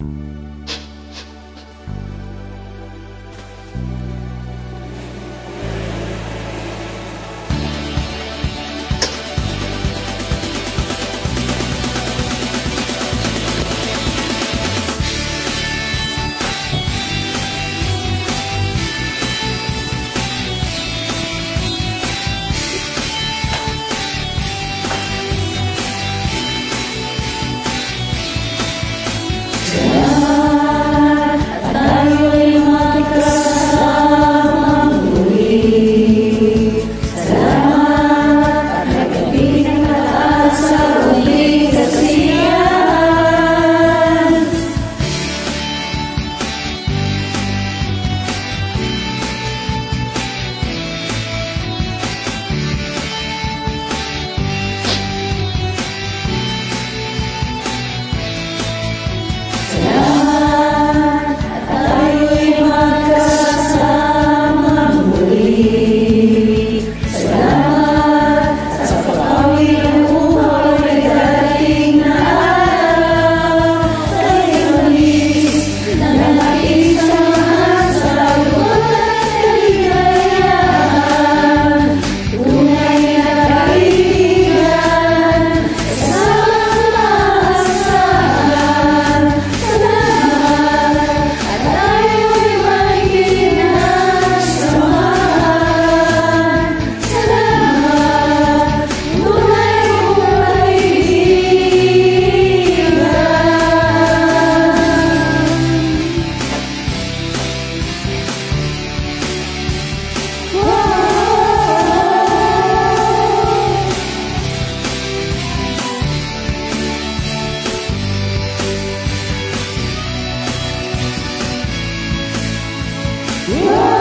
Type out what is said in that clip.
you Woo!